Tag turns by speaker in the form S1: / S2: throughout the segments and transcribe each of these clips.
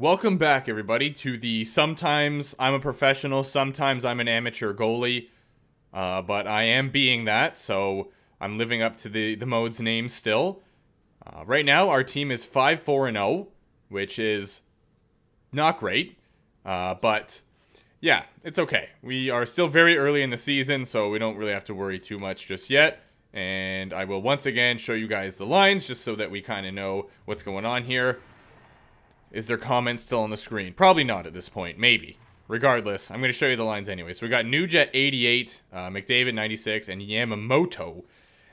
S1: Welcome back, everybody, to the sometimes I'm a professional, sometimes I'm an amateur goalie, uh, but I am being that, so I'm living up to the, the mode's name still. Uh, right now, our team is 5 4 0, which is not great, uh, but yeah, it's okay. We are still very early in the season, so we don't really have to worry too much just yet. And I will once again show you guys the lines just so that we kind of know what's going on here. Is their comment still on the screen? Probably not at this point. Maybe. Regardless, I'm going to show you the lines anyway. So we got Nuge 88, uh, McDavid 96, and Yamamoto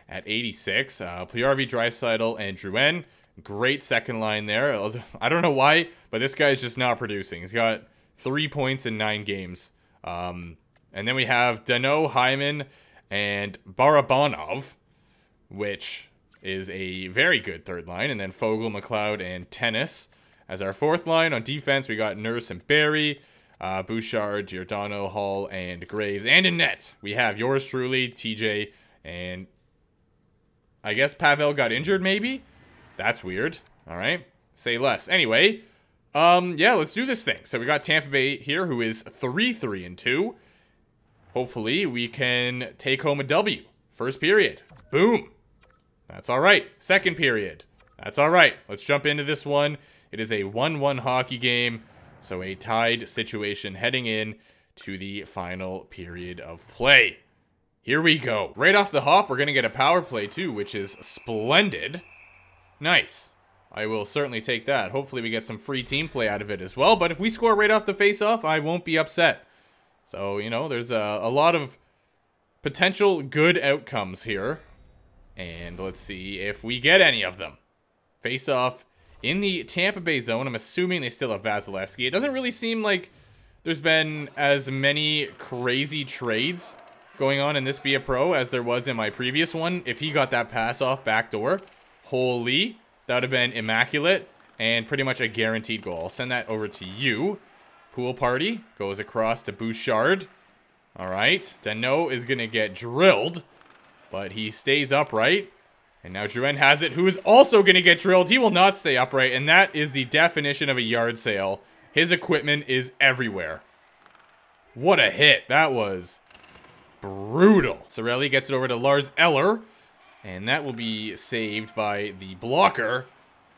S1: at 86. Uh, PRV, Draisaitl, and Drouin. Great second line there. I don't know why, but this guy's just not producing. He's got three points in nine games. Um, and then we have Dano, Hyman, and Barabanov, which is a very good third line. And then Fogel, McLeod, and Ennis. As our fourth line on defense, we got Nurse and Barrie, uh, Bouchard, Giordano, Hall, and Graves. And in net, we have yours truly, TJ, and I guess Pavel got injured, maybe? That's weird. All right. Say less. Anyway, um, yeah, let's do this thing. So we got Tampa Bay here, who is 3-3 and 2. Hopefully, we can take home a W. First period. Boom. That's all right. Second period. That's all right. Let's jump into this one. It is a 1-1 hockey game, so a tied situation heading in to the final period of play. Here we go. Right off the hop, we're going to get a power play too, which is splendid. Nice. I will certainly take that. Hopefully we get some free team play out of it as well, but if we score right off the face-off, I won't be upset. So, you know, there's a, a lot of potential good outcomes here. And let's see if we get any of them. Face-off in the Tampa Bay zone. I'm assuming they still have Vasilevskiy. It doesn't really seem like there's been as many crazy trades going on in this Be a Pro as there was in my previous one. If he got that pass off backdoor, holy, that would have been immaculate and pretty much a guaranteed goal. I'll send that over to you. Pool party goes across to Bouchard. All right, Dano is going to get drilled, but he stays upright. And now Drouin has it, who is also going to get drilled. He will not stay upright, and that is the definition of a yard sale. His equipment is everywhere. What a hit. That was brutal. Cirelli gets it over to Lars Eller, and that will be saved by the blocker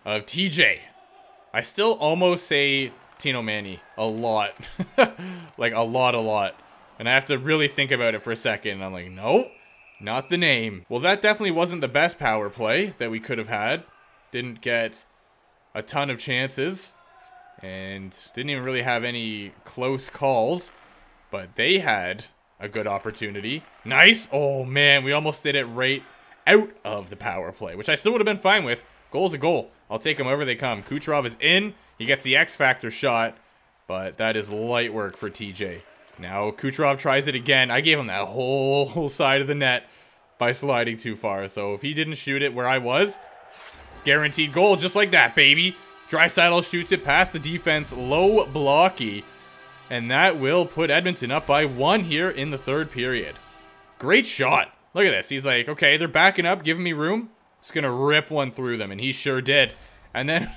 S1: of TJ. I still almost say Tino Manny a lot. like, a lot, a lot. And I have to really think about it for a second. I'm like, nope. Not the name. Well, that definitely wasn't the best power play that we could have had. Didn't get a ton of chances. And didn't even really have any close calls. But they had a good opportunity. Nice. Oh, man. We almost did it right out of the power play. Which I still would have been fine with. Goal's a goal. I'll take them wherever they come. Kucherov is in. He gets the X-Factor shot. But that is light work for TJ. Now Kucherov tries it again. I gave him that whole side of the net by sliding too far. So if he didn't shoot it where I was, guaranteed goal just like that, baby. Draisaitl shoots it past the defense, low blocky. And that will put Edmonton up by one here in the third period. Great shot. Look at this. He's like, okay, they're backing up, giving me room. Just going to rip one through them, and he sure did. And then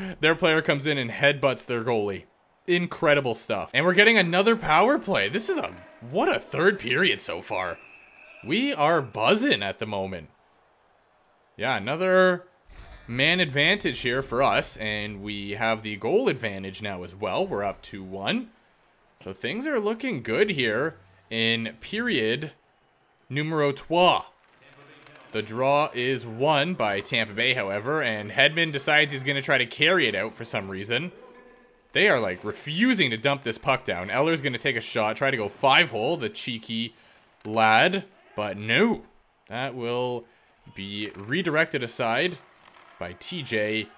S1: their player comes in and headbutts their goalie incredible stuff. And we're getting another power play. This is a, what a third period so far. We are buzzing at the moment. Yeah, another man advantage here for us. And we have the goal advantage now as well. We're up to one. So things are looking good here in period numero trois. The draw is won by Tampa Bay, however, and Hedman decides he's going to try to carry it out for some reason. They are like refusing to dump this puck down. Eller's going to take a shot, try to go five hole, the cheeky lad. But no, that will be redirected aside by TJ.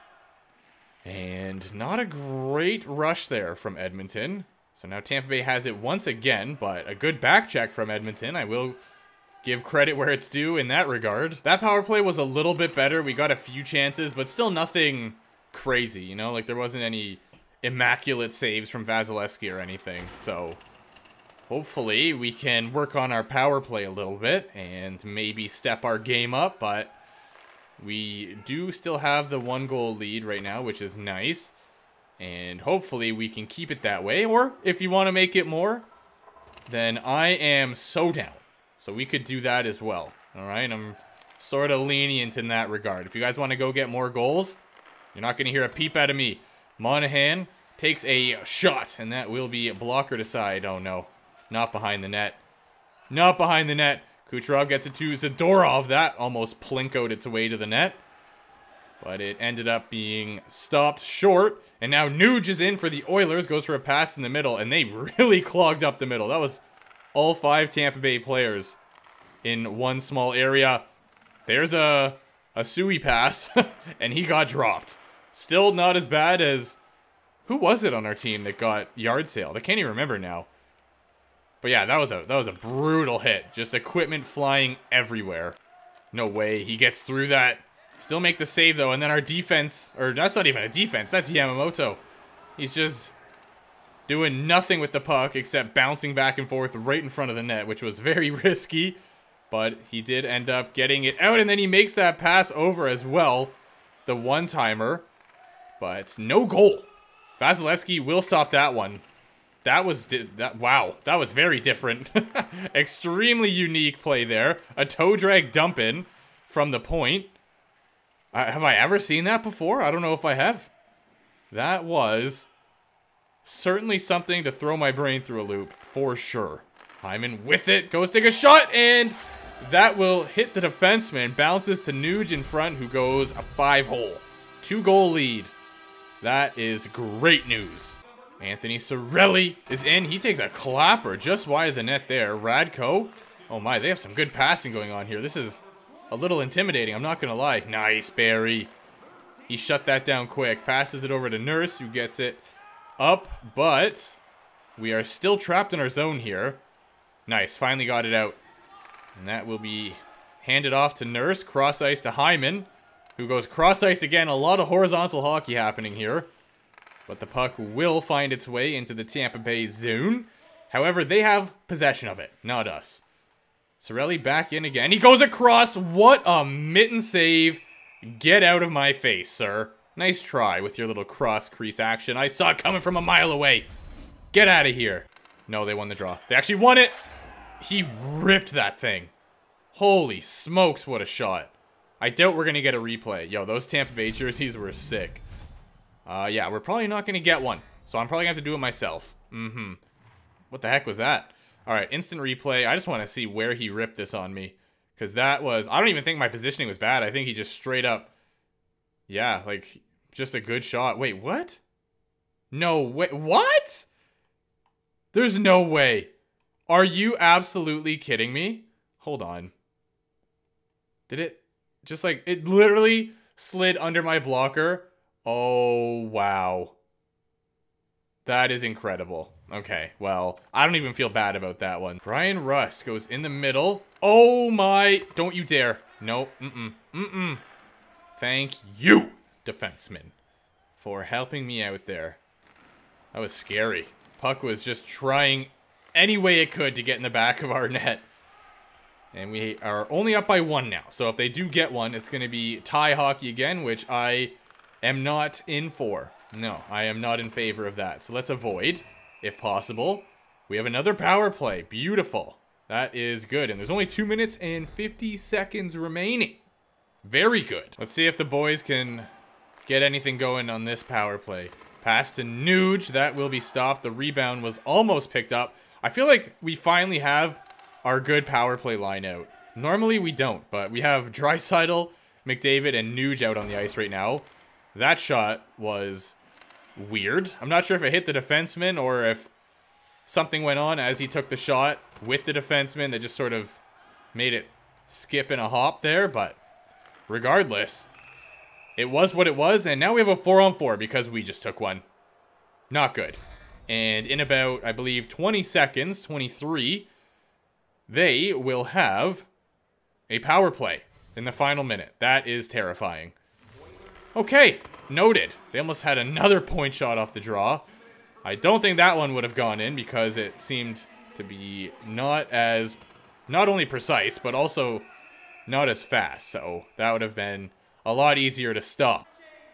S1: And not a great rush there from Edmonton. So now Tampa Bay has it once again, but a good back check from Edmonton. I will give credit where it's due in that regard. That power play was a little bit better. We got a few chances, but still nothing crazy, you know? Like there wasn't any immaculate saves from Vasilevskiy or anything. So hopefully we can work on our power play a little bit and maybe step our game up. But we do still have the one goal lead right now, which is nice. And hopefully we can keep it that way. Or if you want to make it more, then I am so down. So we could do that as well. All right, I'm sort of lenient in that regard. If you guys want to go get more goals, you're not going to hear a peep out of me. Monahan takes a shot, and that will be a blocker to side. Oh, no. Not behind the net. Not behind the net. Kucherov gets it to Zadorov. That almost plinkoed its way to the net. But it ended up being stopped short. And now Nuge is in for the Oilers. Goes for a pass in the middle. And they really clogged up the middle. That was all five Tampa Bay players in one small area. There's a, a Sui pass. and he got dropped. Still not as bad as... Who was it on our team that got yard sale? I can't even remember now. But yeah, that was a that was a brutal hit. Just equipment flying everywhere. No way he gets through that. Still make the save though, and then our defense, or that's not even a defense, that's Yamamoto. He's just doing nothing with the puck except bouncing back and forth right in front of the net, which was very risky. But he did end up getting it out, and then he makes that pass over as well. The one-timer. But no goal. Vasilevskiy will stop that one. That was, that wow, that was very different. Extremely unique play there. A toe drag dump in from the point. Uh, have I ever seen that before? I don't know if I have. That was certainly something to throw my brain through a loop, for sure. Hyman with it, goes take a shot, and that will hit the defenseman. Bounces to Nuge in front, who goes a five-hole. Two-goal lead. That is great news. Anthony Cirelli is in. He takes a clapper just wide of the net there. Radko. Oh my, they have some good passing going on here. This is a little intimidating, I'm not going to lie. Nice, Barrie. He shut that down quick. Passes it over to Nurse, who gets it up, but we are still trapped in our zone here. Nice, finally got it out. And that will be handed off to Nurse. Cross ice to Hyman, who goes cross ice again. A lot of horizontal hockey happening here. But the puck will find its way into the Tampa Bay zone. However, they have possession of it, not us. Cirelli back in again. He goes across. What a mitten save. Get out of my face, sir. Nice try with your little cross crease action. I saw it coming from a mile away. Get out of here. No, they won the draw. They actually won it. He ripped that thing. Holy smokes, what a shot. I doubt we're going to get a replay. Yo, those Tampa Bay jerseys were sick. Uh, yeah, we're probably not going to get one. So I'm probably going to have to do it myself. Mm-hmm. What the heck was that? All right, instant replay. I just want to see where he ripped this on me. Because that was... I don't even think my positioning was bad. I think he just straight up... Yeah, like, just a good shot. Wait, what? No, way. what? There's no way. Are you absolutely kidding me? Hold on. Did it... Just like, it literally slid under my blocker Oh, wow. That is incredible. Okay, well, I don't even feel bad about that one. Bryan Rust goes in the middle. Oh my, don't you dare. No, mm-mm, mm-mm. Thank you, defenseman, for helping me out there. That was scary. Puck was just trying any way it could to get in the back of our net. And we are only up by one now. So if they do get one, it's going to be tie hockey again, which I am not in for. No, I am not in favor of that. So let's avoid, if possible. We have another power play. Beautiful. That is good. And there's only 2 minutes and 50 seconds remaining. Very good. Let's see if the boys can get anything going on this power play. Pass to Nuge. That will be stopped. The rebound was almost picked up. I feel like we finally have our good power play line out. Normally we don't, but we have Draisaitl, McDavid, and Nuge out on the ice right now. That shot was weird. I'm not sure if it hit the defenseman or if something went on as he took the shot with the defenseman that just sort of made it skip in a hop there, but regardless, it was what it was, and now we have a 4 on 4 because we just took one. Not good. And in about, I believe, 20 seconds, 23, they will have a power play in the final minute. That is terrifying. Okay, noted. They almost had another point shot off the draw. I don't think that one would have gone in because it seemed to be not as, not only precise, but also not as fast. So that would have been a lot easier to stop.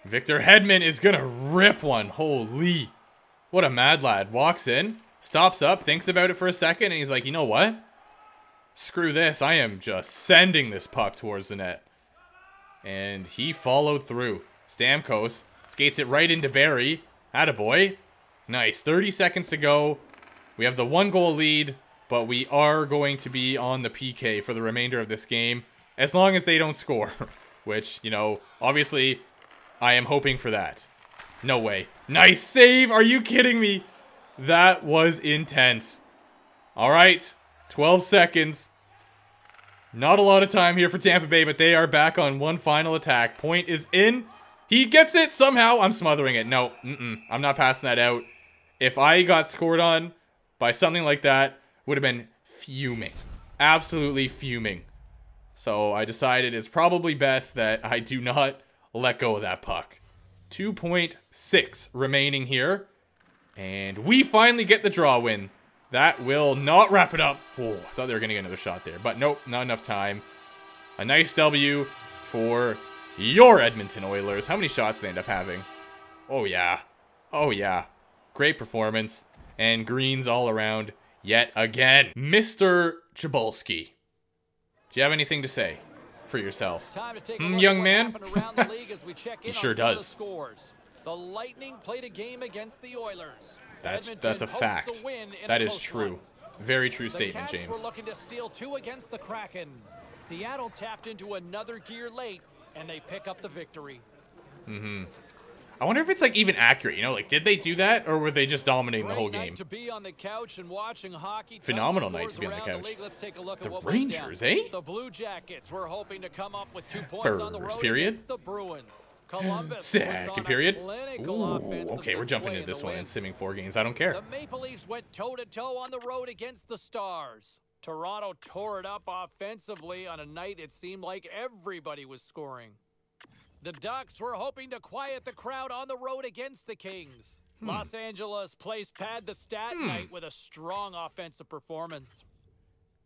S1: Victor Hedman is gonna rip one. Holy. What a mad lad. Walks in, stops up, thinks about it for a second, and he's like, you know what? Screw this. I am just sending this puck towards the net. And he followed through. Stamkos skates it right into Barrie. Attaboy. Nice. 30 seconds to go. We have the one goal lead, but we are going to be on the PK for the remainder of this game. As long as they don't score. Which, you know, obviously, I am hoping for that. No way. Nice save! Are you kidding me? That was intense. All right. 12 seconds. Not a lot of time here for Tampa Bay, but they are back on one final attack. Point is in. He gets it somehow. I'm smothering it. No, mm -mm, I'm not passing that out. If I got scored on by something like that, would have been fuming. Absolutely fuming. So I decided it's probably best that I do not let go of that puck. 2.6 remaining here. And we finally get the draw win. That will not wrap it up. Oh, I thought they were going to get another shot there. But nope, not enough time. A nice W for your Edmonton Oilers. How many shots they end up having? Oh, yeah. Oh, yeah. Great performance. And greens all around yet again. Mr. Jabolski. Do you have anything to say for yourself? Hmm, young man? he sure does.
S2: The Lightning played a game against the Oilers.
S1: That's that's a fact. That is true. Very true statement, James.
S2: Were looking to steal two against the Kraken. Seattle tapped into another gear late, and they pick up the victory.
S1: Mm-hmm. I wonder if it's like even accurate. You know, like did they do that or were they just dominating Great the whole game?
S2: To be on the couch and watching hockey.
S1: Phenomenal night to be on the couch.
S2: The, Let's take a look
S1: the Rangers, eh?
S2: The Blue Jackets were hoping to come up with two points
S1: First
S2: on the road
S1: period.
S2: against the Bruins. Columbus
S1: Second period. Ooh, okay, we're jumping into this one and simming four games. I don't care.
S2: The Maple Leafs went toe-to-toe on the road against the Stars. Toronto tore it up offensively on a night it seemed like everybody was scoring. The Ducks were hoping to quiet the crowd on the road against the Kings. Hmm. Los Angeles placed pad the stat hmm. night with a strong offensive performance.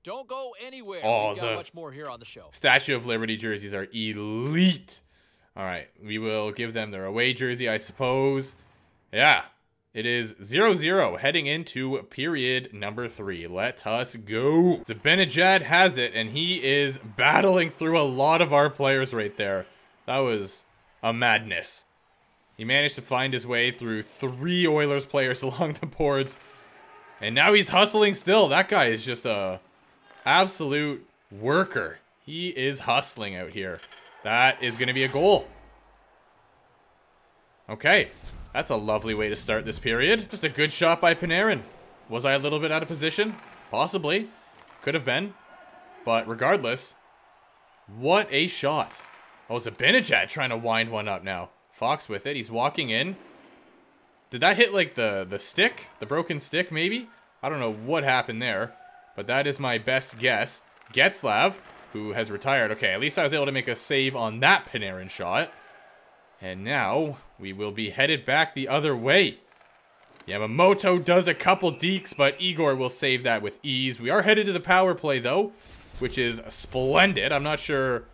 S2: Don't go anywhere.
S1: Oh,
S2: We've got much more here on the show.
S1: Statue of Liberty jerseys are elite. All right, we will give them their away jersey, I suppose. Yeah, it is 0-0 heading into period number three. Let us go. Zibanejad has it, and he is battling through a lot of our players right there. That was a madness. He managed to find his way through three Oilers players along the boards. And now he's hustling still. That guy is just a absolute worker. He is hustling out here. That is going to be a goal. Okay. That's a lovely way to start this period. Just a good shot by Panarin. Was I a little bit out of position? Possibly. Could have been. But regardless, what a shot. Oh, it's Zibanejad trying to wind one up now. Fox with it. He's walking in. Did that hit like the, the stick? The broken stick, maybe? I don't know what happened there. But that is my best guess. Getzlaf who has retired. Okay, at least I was able to make a save on that Panarin shot. And now we will be headed back the other way. Yamamoto does a couple deeks, but Igor will save that with ease. We are headed to the power play, though, which is splendid. I'm not sure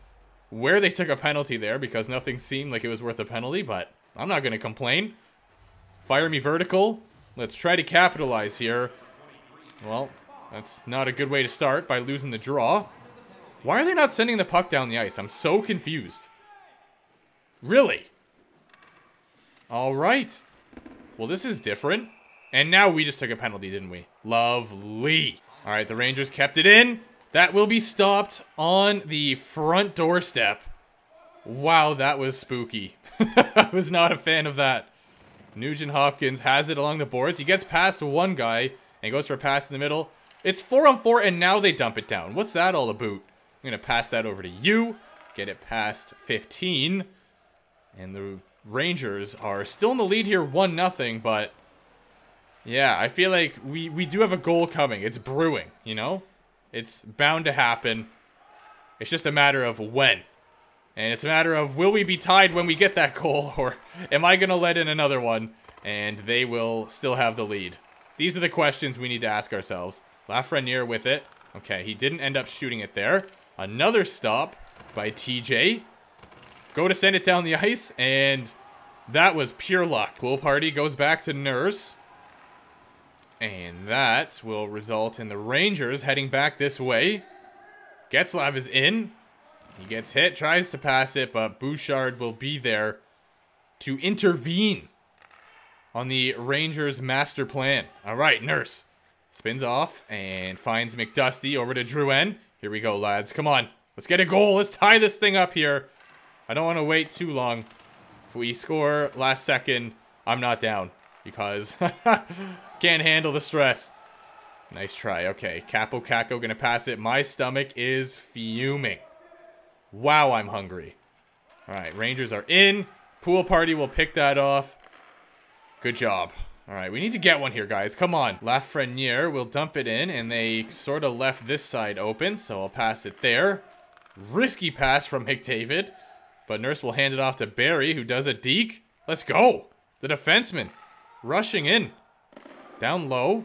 S1: where they took a penalty there because nothing seemed like it was worth a penalty, but I'm not going to complain. Fire me vertical. Let's try to capitalize here. Well, that's not a good way to start by losing the draw. Why are they not sending the puck down the ice? I'm so confused. Really? All right. Well, this is different. And now we just took a penalty, didn't we? Lovely. All right, the Rangers kept it in. That will be stopped on the front doorstep. Wow, that was spooky. I was not a fan of that. Nugent Hopkins has it along the boards. He gets past one guy and goes for a pass in the middle. It's four on four, and now they dump it down. What's that all about? I'm going to pass that over to you. Get it past 15. And the Rangers are still in the lead here, 1-0, but... Yeah, I feel like we, we do have a goal coming. It's brewing, you know? It's bound to happen. It's just a matter of when. And it's a matter of will we be tied when we get that goal, or am I going to let in another one, and they will still have the lead? These are the questions we need to ask ourselves. Lafreniere with it. Okay, he didn't end up shooting it there. Another stop by TJ. Go to send it down the ice, and That was pure luck. Pool party goes back to Nurse. And that will result in the Rangers heading back this way. Getzlaf is in. He gets hit, tries to pass it, but Bouchard will be there to intervene on the Rangers' master plan. All right, Nurse spins off and finds McDusty over to Drouin. Here we go, lads. Come on. Let's get a goal. Let's tie this thing up here. I don't want to wait too long. If we score last second, I'm not down because can't handle the stress. Nice try. Okay, Kaapo Kakko gonna pass it. My stomach is fuming. Wow, I'm hungry. All right, Rangers are in. Pool party will pick that off. Good job. All right, we need to get one here, guys. Come on. Lafreniere will dump it in, and they sort of left this side open, so I'll pass it there. Risky pass from McDavid, but Nurse will hand it off to Barrie, who does a deke. Let's go. The defenseman rushing in. Down low.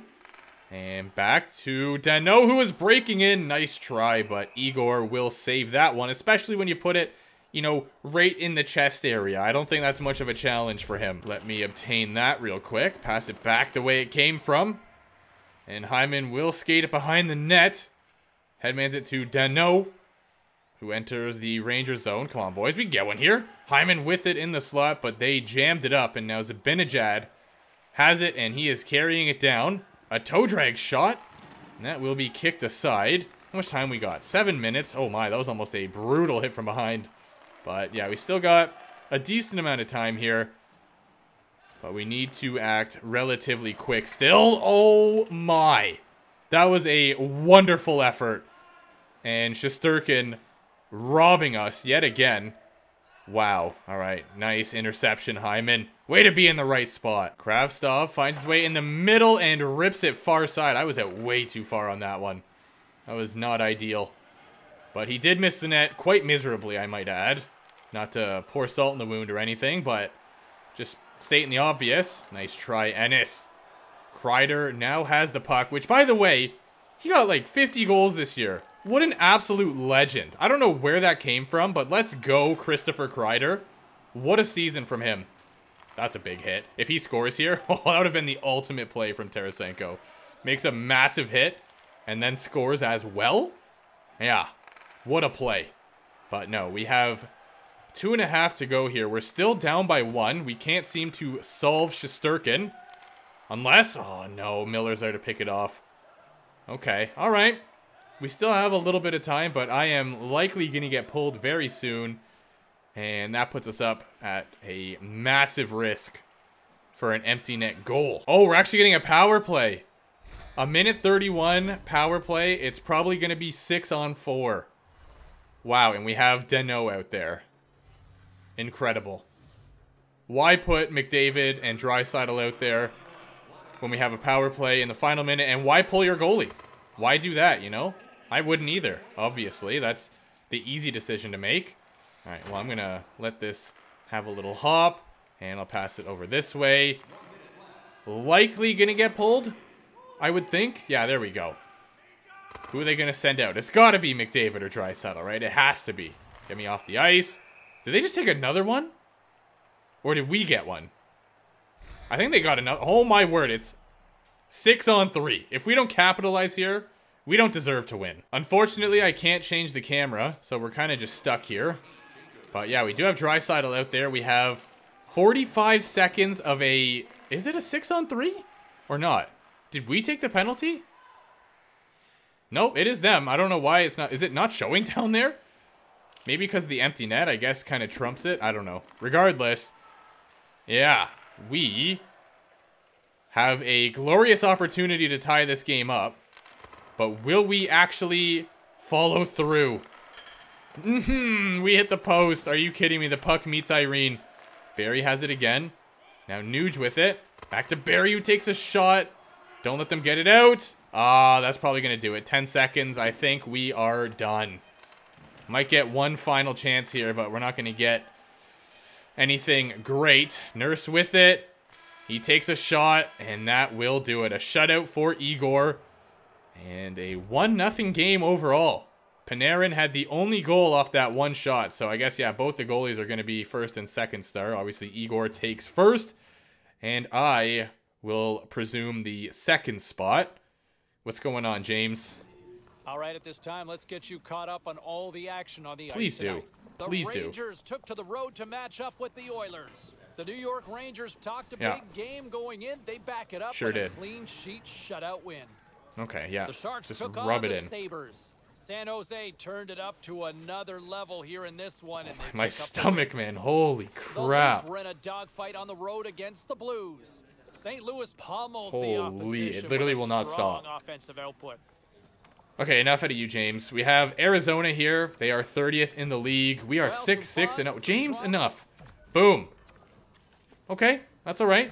S1: And back to Dano, who is breaking in. Nice try, but Igor will save that one, especially when you put it, you know, right in the chest area. I don't think that's much of a challenge for him. Let me obtain that real quick. Pass it back the way it came from. And Hyman will skate it behind the net. Headmans it to Dano, who enters the Ranger zone. Come on, boys. We get one here. Hyman with it in the slot, but they jammed it up. And now Zibanejad has it, and he is carrying it down. A toe drag shot. And that will be kicked aside. How much time we got? Seven minutes. Oh my, that was almost a brutal hit from behind. But yeah, we still got a decent amount of time here. But we need to act relatively quick still. Oh my. That was a wonderful effort. And Shesterkin robbing us yet again. Wow. All right. Nice interception, Hyman. Way to be in the right spot. Kravtsov finds his way in the middle and rips it far side. I was at way too far on that one. That was not ideal. But he did miss the net quite miserably, I might add. Not to pour salt in the wound or anything, but just stating the obvious. Nice try, Ennis. Kreider now has the puck, which, by the way, he got like 50 goals this year. What an absolute legend. I don't know where that came from, but let's go Christopher Kreider. What a season from him. That's a big hit. If he scores here, that would have been the ultimate play from Tarasenko. Makes a massive hit and then scores as well. Yeah, what a play. But no, we have two and a half to go here. We're still down by one. We can't seem to solve Shesterkin. Unless, oh no, Miller's there to pick it off. Okay, all right. We still have a little bit of time, but I am likely going to get pulled very soon. And that puts us up at a massive risk for an empty net goal. Oh, we're actually getting a power play. A minute 31 power play. It's probably going to be 6 on 4. Wow, and we have Deno out there. Incredible. Why put McDavid and Draisaitl out there when we have a power play in the final minute? And why pull your goalie? Why do that, you know? I wouldn't either, obviously. That's the easy decision to make. All right, well, I'm going to let this have a little hop, and I'll pass it over this way. Likely going to get pulled, I would think. Yeah, there we go. Who are they going to send out? It's got to be McDavid or Draisaitl, right? It has to be. Get me off the ice. Did they just take another one? Or did we get one? I think they got another. Oh, my word. It's six on three. If we don't capitalize here, we don't deserve to win. Unfortunately, I can't change the camera, so we're kind of just stuck here. But yeah, we do have Draisaitl out there. We have 45 seconds of a... Is it a 6 on 3? Or not? Did we take the penalty? Nope, it is them. I don't know why it's not... Is it not showing down there? Maybe because the empty net, I guess, kind of trumps it. I don't know. Regardless, yeah, we have a glorious opportunity to tie this game up. But will we actually follow through? Mm -hmm, we hit the post. Are you kidding me? The puck meets Irene. Barrie has it again. Now Nuge with it. Back to Barrie who takes a shot. Don't let them get it out. Ah, that's probably going to do it. 10 seconds. I think we are done. Might get one final chance here, but we're not going to get anything great. Nurse with it. He takes a shot, and that will do it. A shutout for Igor. And a 1 nothing game overall. Panarin had the only goal off that one shot. So I guess, yeah, both the goalies are going to be first and second star. Obviously, Igor takes first. And I will presume the second spot. What's going on, James?
S2: All right, at this time, let's get you caught up on all the action on the
S1: Please
S2: ice
S1: do.
S2: The
S1: Please do.
S2: Rangers took to the road to match up with the Oilers. The New York Rangers talked a
S1: Yeah.
S2: big game going in. They back it up
S1: Sure
S2: with
S1: did.
S2: a clean sheet shutout win.
S1: Okay, yeah.
S2: The Sharks
S1: Just
S2: took
S1: rub
S2: on
S1: it
S2: the
S1: in.
S2: Sabres. San Jose turned it up to another level here in this one. And they
S1: My
S2: the
S1: stomach, man. Holy
S2: The
S1: crap.
S2: Leafs were in a dogfight on the road against the Blues. St. Louis pummels the
S1: Holy,
S2: opposition.
S1: it literally will not stop.
S2: Offensive output.
S1: Okay, enough out of you, James. We have Arizona here. They are 30th in the league. We are
S2: Well,
S1: 6
S2: some
S1: 6 and
S2: fun,
S1: 0.
S2: some
S1: James, enough. Boom. Okay, that's all right.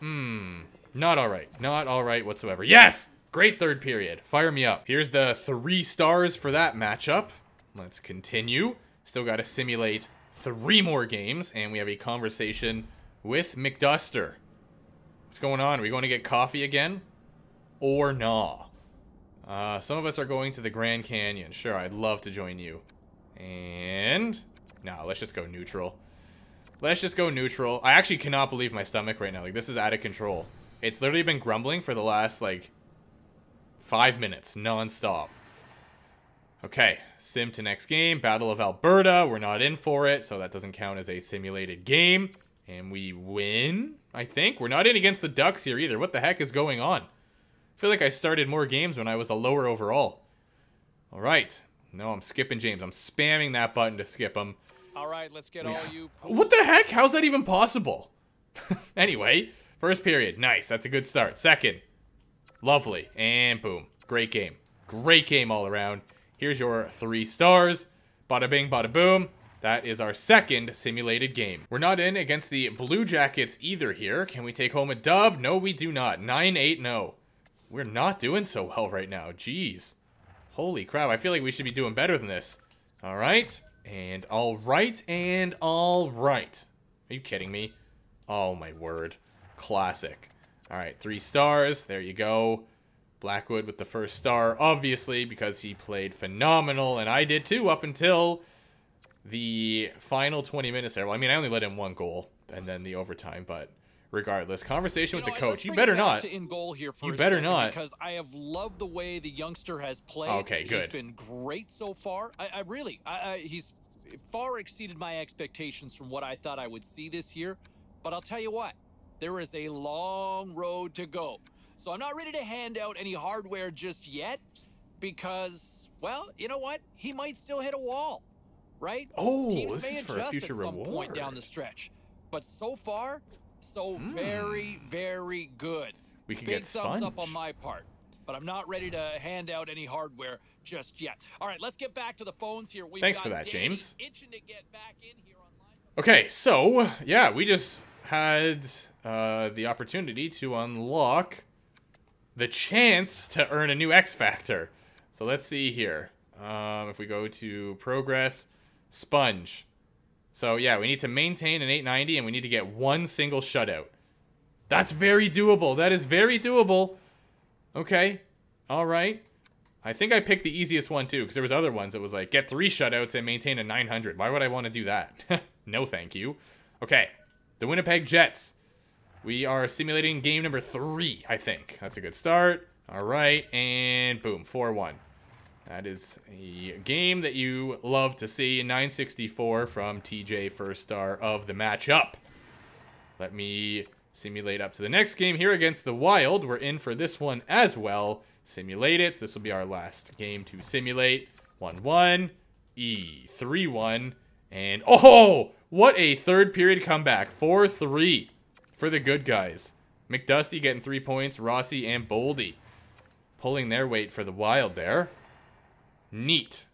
S1: Hmm, not all right. Not all right whatsoever. Yes! Great third period. Fire me up. Here's the three stars for that matchup. Let's continue. Still got to simulate three more games, and we have a conversation with McDuster. What's going on? Are we going to get coffee again? Or nah? Uh, some of us are going to the Grand Canyon. Sure, I'd love to join you. And... No, let's just go neutral. Let's just go neutral. I actually cannot believe my stomach right now. Like, this is out of control. It's literally been grumbling for the last, like, five minutes, non-stop. Okay, sim to next game. Battle of Alberta. We're not in for it, so that doesn't count as a simulated game. And we win, I think. We're not in against the Ducks here either. What the heck is going on? I feel like I started more games when I was a lower overall. All right. No, I'm skipping James. I'm spamming that button to skip him.
S2: All right, let's get all you.
S1: What the heck? How's that even possible? anyway, first period. Nice. That's a good start. Second. Lovely. And boom. Great game. Great game all around. Here's your three stars. Bada bing, bada boom. That is our second simulated game. We're not in against the Blue Jackets either here. Can we take home a dub? No, we do not. 9-8, no. We're not doing so well right now. Jeez. Holy crap. I feel like we should be doing better than this. All right. And all right. And all right. Are you kidding me? Oh, my word. Classic. All right. Three stars. There you go. Blackwood with the first star, obviously, because he played phenomenal. And I did too up until the final 20 minutes there. Well, I mean, I only let in one goal and then the overtime, but regardless, conversation with
S2: know,
S1: the coach. You better not.
S2: in goal here for
S1: You better not.
S2: because I have loved the way the youngster has played.
S1: Okay, good.
S2: He's been great so far. I, I really, I, I, he's far exceeded my expectations from what I thought I would see this year. But I'll tell you what, there is a long road to go. So I'm not ready to hand out any hardware just yet, because, well, you know what? He might still hit a wall, right?
S1: Oh,
S2: Teams
S1: this is for a future
S2: at some point down the stretch. But so far, so very, very good.
S1: We could
S2: Big
S1: get
S2: thumbs up on my part. But I'm not ready to hand out any hardware just yet. All right, let's get back to the phones here. We've
S1: Thanks for that,
S2: Danny
S1: James.
S2: Itching to get back in here online.
S1: Okay, so yeah, we just had uh, the opportunity to unlock the chance to earn a new X Factor. So let's see here. Um, if we go to progress, sponge. So yeah, we need to maintain an 890 and we need to get one single shutout. That's very doable. That is very doable. Okay. All right. I think I picked the easiest one too, because there was other ones that was like get three shutouts and maintain a 900. Why would I want to do that? no, thank you. Okay, the Winnipeg Jets. We are simulating game number three. I think that's a good start. All right, and boom, four one. That is a game that you love to see. 964 from TJ, first star of the matchup. Let me simulate up to the next game here against the Wild. We're in for this one as well. Simulate it. So this will be our last game to simulate. 1 1, E 3 1, and oh, what a third period comeback. 4 3 for the good guys. McDusty getting three points, Rossi and Boldy pulling their weight for the Wild there. Neat.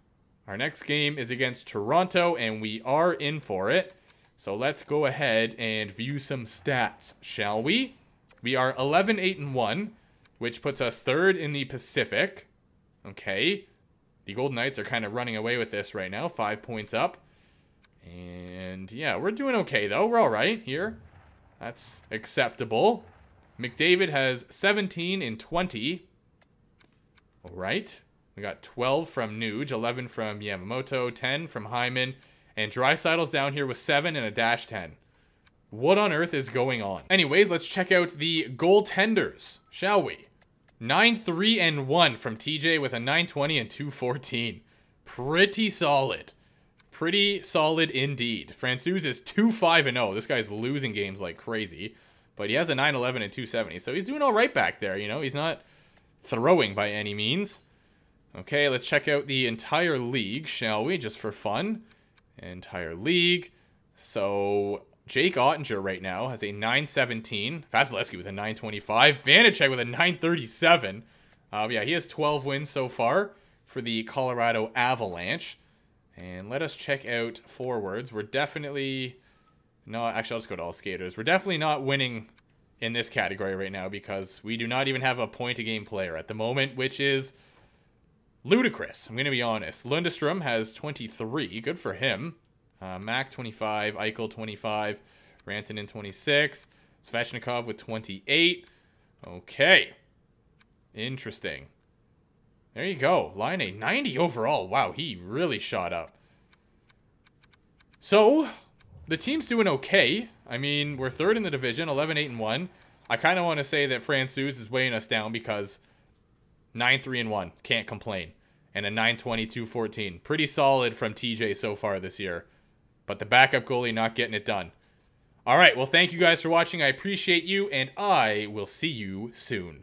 S1: Our next game is against Toronto, and we are in for it. So let's go ahead and view some stats, shall we? We are 11 8 and 1, which puts us third in the Pacific. Okay. The Golden Knights are kind of running away with this right now, five points up. And yeah, we're doing okay though. We're all right here. That's acceptable. McDavid has 17 in 20. All right. We got 12 from Nuge, 11 from Yamamoto, 10 from Hyman, and Draisaitl's down here with 7 and a dash 10. What on earth is going on? Anyways, let's check out the goaltenders, shall we? 9 3 and 1 from TJ with a 920 and 214. Pretty solid. Pretty solid indeed. Francouz is 2 5 and 0. This guy's losing games like crazy, but he has a 911 and 270. So he's doing all right back there, you know? He's not throwing by any means. Okay, let's check out the entire league, shall we? Just for fun. Entire league. So Jake Oettinger right now has a 917. Vasilevskiy with a 925. Vanecek with a 937. Uh, yeah, he has 12 wins so far for the Colorado Avalanche. And let us check out forwards. We're definitely... No, actually, I'll just go to all skaters. We're definitely not winning in this category right now because we do not even have a point-a-game player at the moment, which is ludicrous. I'm going to be honest. Lundestrom has 23. Good for him. Uh, Mac 25, Eichel 25, Rantanen 26, Svechnikov with 28. Okay. Interesting. There you go. Line A 90 overall. Wow, he really shot up. So, the team's doing okay. I mean, we're third in the division, 11 8 and 1. I kind of want to say that Francouz is weighing us down because 9 3 and 1. Can't complain. And a 9 22 14. Pretty solid from TJ so far this year but the backup goalie not getting it done. All right, well, thank you guys for watching. I appreciate you, and I will see you soon.